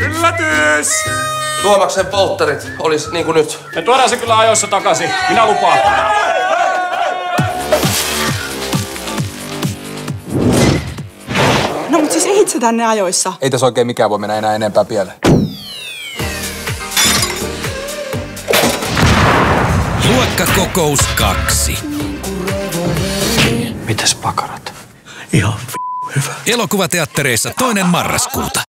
Yllätys! Tuomaksen polttarit olisi niin kuin nyt. Me tuodaan se kyllä ajoissa takaisin. Minä lupaan. No mutta siis ehit se tänne ajoissa? Ei tässä oikein mikään voi mennä enää enempää pieleen. Luokkakokous kaksi. Mitäs pakarat? Elokuvateattereissa toinen marraskuuta.